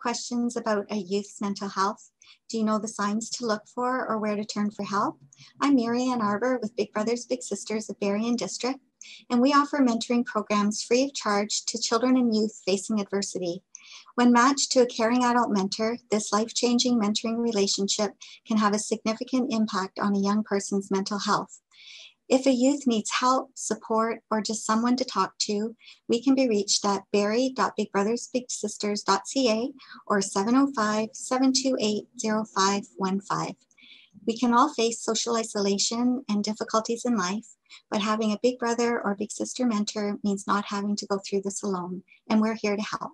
questions about a youth's mental health? Do you know the signs to look for or where to turn for help? I'm Marianne Arbour with Big Brothers Big Sisters of Barrie and District, and we offer mentoring programs free of charge to children and youth facing adversity. When matched to a caring adult mentor, this life-changing mentoring relationship can have a significant impact on a young person's mental health. If a youth needs help, support, or just someone to talk to, we can be reached at barrie.bigbrothersbigsisters.ca or 705-728-0515. We can all face social isolation and difficulties in life, but having a big brother or big sister mentor means not having to go through this alone, and we're here to help.